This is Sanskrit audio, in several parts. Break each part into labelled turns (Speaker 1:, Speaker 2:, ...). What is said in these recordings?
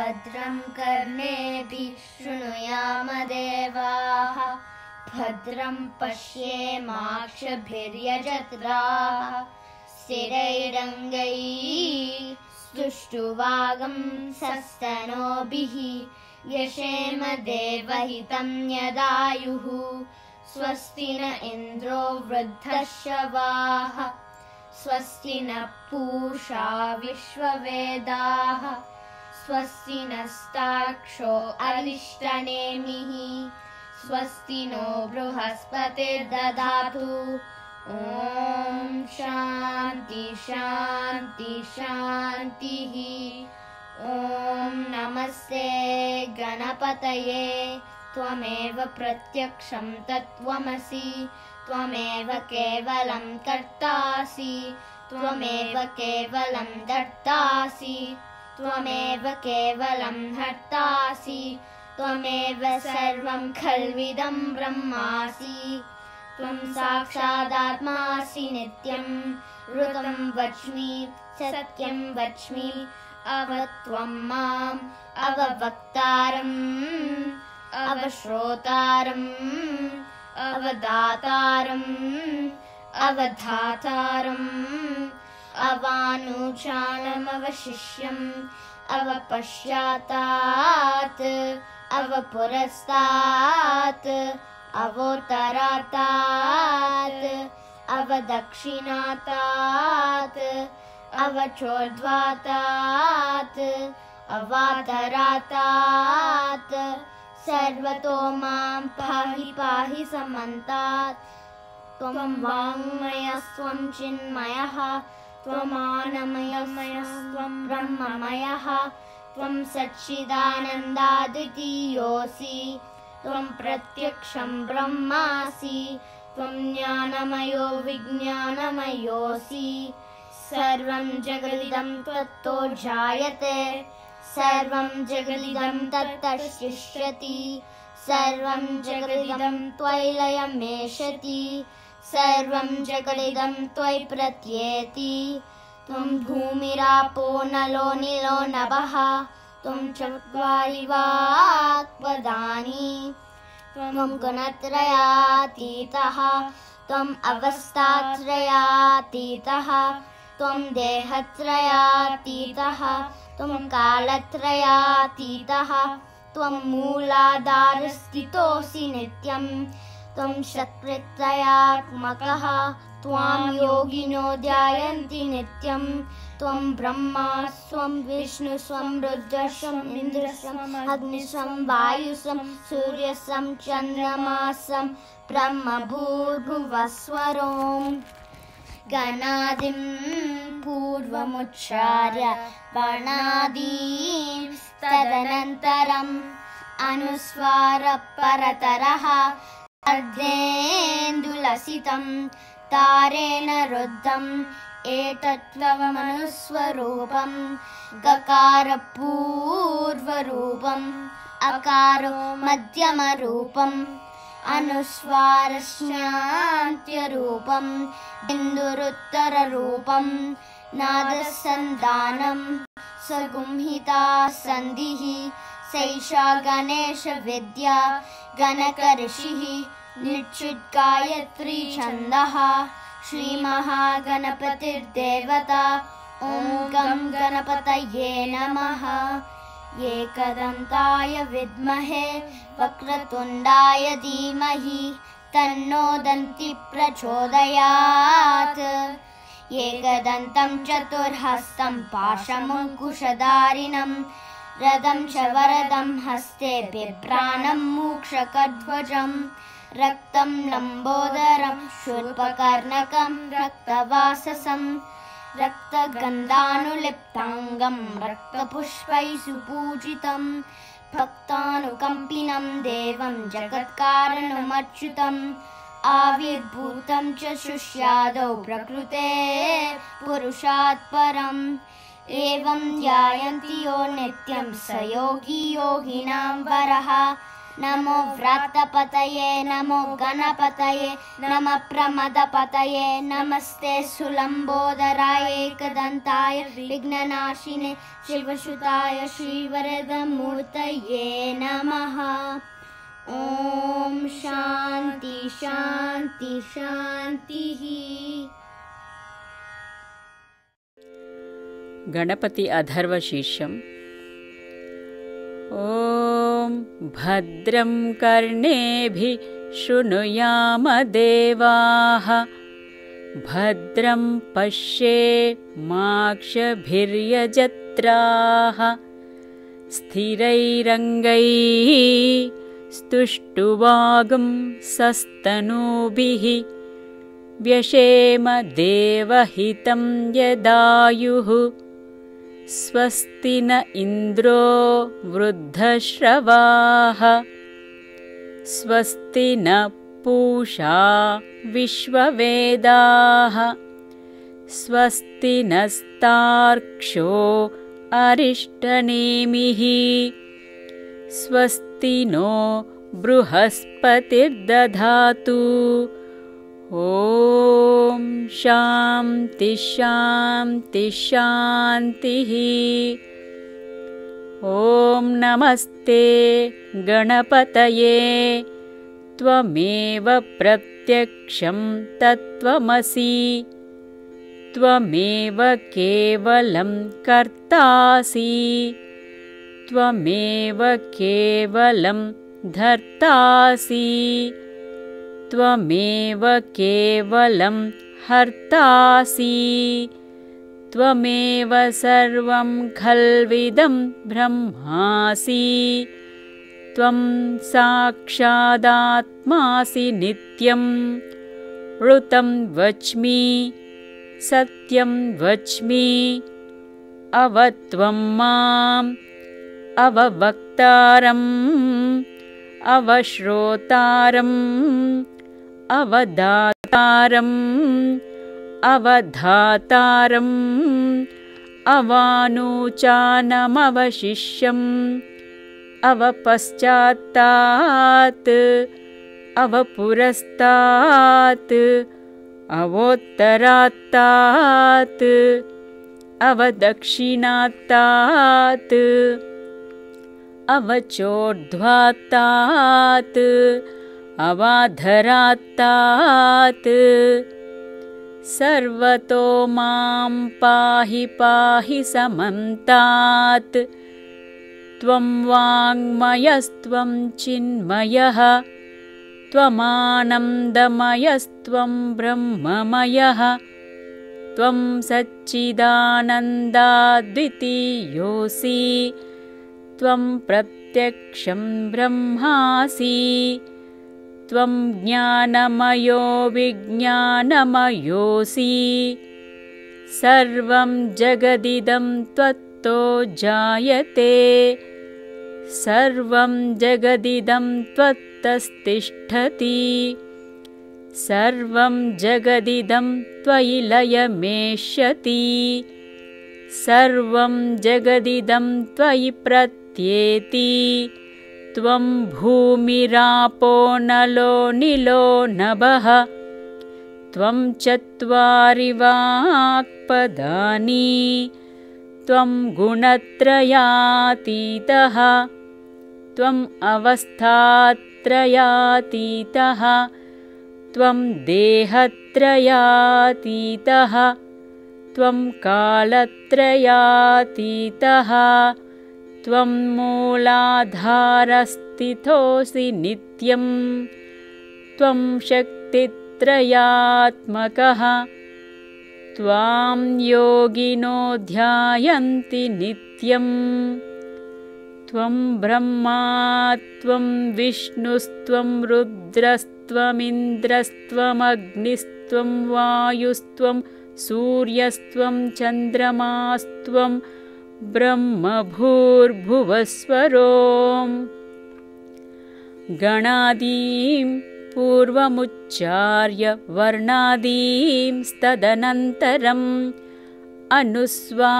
Speaker 1: भद्रं कर्णेऽपि शृणुयामदेवाः। भद्रं पश्येमाक्षभिर्यजत्राः स्थिरैरङ्गैः सुष्ठुवागं सस्तनोभिः। यशेम देवहितं यदायुः स्वस्ति न इन्द्रो वृद्धशवाः। स्वस्ति नः पूषा विश्ववेदाः स्वस्ति नस्ताक्षो अरिष्टनेमिः। स्वस्ति नो बृहस्पतिर्दधातु। ॐ शान्ति शान्ति शान्तिः। ॐ नमस्ते गणपतये। त्वमेव प्रत्यक्षं तत्त्वमसि। त्वमेव केवलं कर्तासि त्वमेव केवलं दर्तासि त्वमेव केवलं हर्तासि त्वमेव सर्वं खल्विदं ब्रह्मासि। त्वं साक्षादात्मासि नित्यं ऋतं वच्मि सत्यं वच्मि अव त्वं माम् अववक्तारम् अवश्रोतारम् अवदातारम् अवधातारम् अवानुचानमवशिष्यम् अवपश्चातात् अवपुरस्तात् अवोत्तरातात् अवदक्षिणातात् अवचोर्ध्वातात् अवातरातात् सर्वतो मां पाहि पाहि समन्तात्। त्वं वाङ्मयस्त्वं चिन्मयः त्वमानमयमयस्त्वं ब्रह्ममयः त्वं सच्चिदानन्दाद्वितीयोऽसि त्वं प्रत्यक्षं ब्रह्मासि त्वं ज्ञानमयो विज्ञानमयोऽसि। सर्वं जगदिदं त्वत्तो जायते सर्वं जगदिदं तत्तशिष्यति सर्वं जगदिदं त्वयि लयमेषति सर्वं जगदिदं त्वयि प्रत्येति। त्वं भूमिरापो नलो निलो नभः। त्वं चत्वारि वाक्पदानि त्वं गुणत्रयातीतः। त्वम् अवस्थात्रयातीतः। त्वं देहत्रयातीतः। त्वं कालत्रयातीतः। त्वं मूलाधारस्थितोऽसि नित्यं त्वं शक्तित्रयात्मकः त्वां योगिनो ध्यायन्ति नित्यं। त्वं ब्रह्मा स्वं विष्णुस्वं रुद्रस्वम् इन्द्रस्वम् अग्निस्वं वायुस्वं सूर्यस्वं चन्द्रमासं ब्रह्मभूर्भुवस्वरोम् गणादिं पूर्वमुच्चार्य वर्णादीं तदनन्तरम् अनुस्वारपरतरः अर्धेन्दुलसितं तारेण रुद्धम् एतत्त्वमनुस्वरूपं गकारपूर्वरूपम् अकारो मध्यमरूपम् अनुस्वारस्यान्त्यरूपम् बिन्दुरुत्तररूपम् नादसन्धानं सगुंहिता सन्धिः सैषा गणेशविद्या गणकऋषिः निर्चिद्गायत्री छन्दः। श्रीमहागणपतिर्देवता ॐ गं गणपतये नमः। एकदन्ताय विद्महे वक्रतुण्डाय धीमहि तन्नो दन्ति प्रचोदयात्। एकदन्तं चतुर्हस्तं पाशमङ्कुशधारिणं रदं च वरदं हस्ते बिभ्राणं मूक्षकध्वजम् रक्तं लम्बोदरं शूर्पकर्णकं रक्तवाससं। रक्तगन्धानुलिप्ताङ्गं रक्तपुष्पैः सुपूजितं भक्तानुकम्पिनं देवं जगत्कारणमच्युतम् आविर्भूतं च शुष्यादौ प्रकृते पुरुषात् परम् एवं ध्यायन्ति यो नित्यं स योगी योगिनां वरः। नमो व्रातपतये नमो गणपतये नम प्रमदपतये नमस्ते सुलम्बोदराय विघ्ननाशिने शिवसुताय श्रीवरदमूर्तये नमः। ॐ शान्ति शान्ति शान्तिः
Speaker 2: गणपति अधर्वशीर्षम् ॐ भद्रं कर्णेभिः शृणुयामदेवाः भद्रं पश्ये माक्षभिर्यजत्राः। स्थिरैरङ्गैः स्तुष्टुवागं सस्तनूभिः। व्यशेम देवहितं यदायुः स्वस्ति न इन्द्रो वृद्धश्रवाः। स्वस्ति न पूषा विश्ववेदाः। स्वस्ति नस्तार्क्ष्यो अरिष्टनेमिः। स्वस्ति नो बृहस्पतिर्दधातु ॐ शान्ति शान्ति शान्तिः। ॐ नमस्ते गणपतये। त्वमेव प्रत्यक्षं तत्त्वमसि। त्वमेव केवलं कर्तासि। त्वमेव केवलं धर्तासि त्वमेव केवलं हर्तासि। त्वमेव सर्वं खल्विदं ब्रह्मासि। त्वं साक्षादात्मासि नित्यं। ऋतं वच्मि सत्यं वच्मि। अवत्वं माम् अववक्तारम् अवश्रोतारम् अवदातारम् अवधातारम्। अवानुचानमवशिष्यम्। अवपश्चात्तात्। अवपुरस्तात्। अवोत्तरात्तात्। अवदक्षिणात्तात्। अवचोर्ध्वात्तात् अवाधरात्तात्। सर्वतो मां पाहि पाहि समन्तात्। त्वं वाङ्मयस्त्वं चिन्मयः। त्वमानन्दमयस्त्वं ब्रह्ममयः। त्वं सच्चिदानन्दाद्वितीयोऽसि। त्वं प्रत्यक्षं ब्रह्मासि त्वं ज्ञानमयो विज्ञानमयोऽसि। सर्वं जगदिदं त्वत्तो जायते। सर्वं जगदिदं त्वत्तस्तिष्ठति। सर्वं जगदिदं त्वयि लयमेष्यति। सर्वं जगदिदं त्वयि प्रत्येति त्वं भूमिरापो नलो निलो नभः। त्वं चत्वारि वाक्पदानि त्वं गुणत्रयातीतः। त्वम् अवस्थात्रयातीतः। त्वं देहत्रयातीतः। त्वं कालत्रयातीतः त्वं मूलाधारस्थितोऽसि नित्यं। त्वं शक्तित्रयात्मकः। त्वां योगिनो ध्यायन्ति नित्यम् त्वं ब्रह्मा त्वं विष्णुस्त्वं रुद्रस्त्वमिन्द्रस्त्वमग्निस्त्वं वायुस्त्वं सूर्यस्त्वं चन्द्रमास्त्वं ब्रह्मभूर्भुवस्वरो गणादीं पूर्वमुच्चार्य वर्णादींस्तदनन्तरम् अनुस्वारपरतरः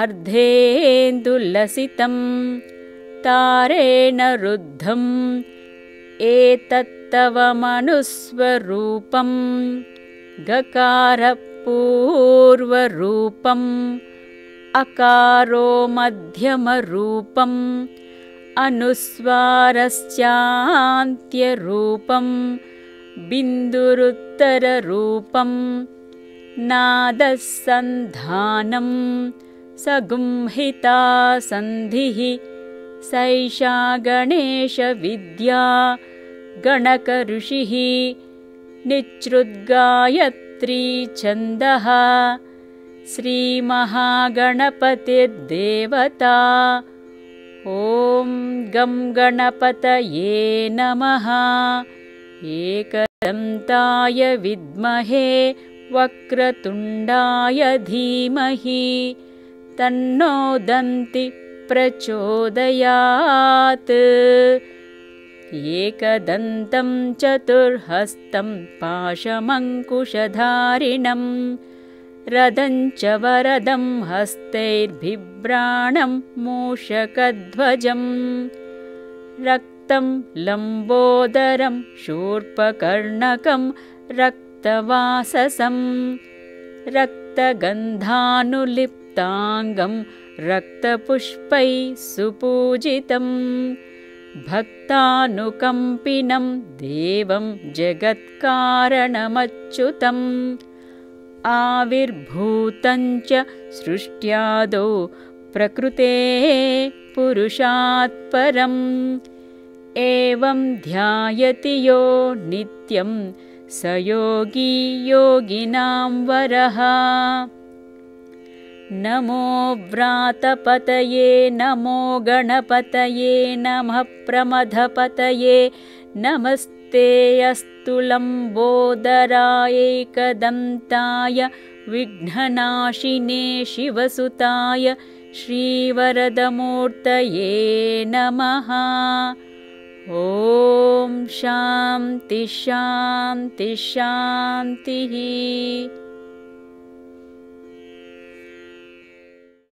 Speaker 2: अर्धेन्दुलसितं तारेण रुद्धम् एतत्तव मनुस्वरूपम् गकारपूर्वरूपम् अकारो मध्यमरूपम् अनुस्वारस्यान्त्यरूपम् बिन्दुरुत्तररूपम् नादसन्धानं सगुंहिता सन्धिः सैषा गणेशविद्या गणकऋषिः निच्छ्रुद्गायत्री छन्दः श्रीमहागणपतिर्देवता। ॐ गं गणपतये नमः। एकदन्ताय विद्महे वक्रतुण्डाय धीमहि। तन्नो दन्ति प्रचोदयात् एकदन्तं चतुर्हस्तं पाशमङ्कुशधारिणम् रदञ्च वरदं हस्तैर्बिभ्राणं मूषकध्वजम् रक्तं लम्बोदरं शूर्पकर्णकं रक्तवाससं रक्तगन्धानुलिप्ताङ्गं रक्तपुष्पैः सुपूजितम् भक्तानुकम्पिनं देवं जगत्कारणमच्युतम्। आविर्भूतञ्च सृष्ट्यादौ प्रकृते पुरुषात् परम्। एवं ध्यायति यो नित्यं स योगी योगिनां वरः नमो व्रातपतये नमो गणपतये नमः प्रमथपतये नमस्ते अस्तु लम्बोदरायैकदन्ताय विघ्ननाशिने शिवसुताय श्रीवरदमूर्तये नमः। ॐ शान्ति शान्तिः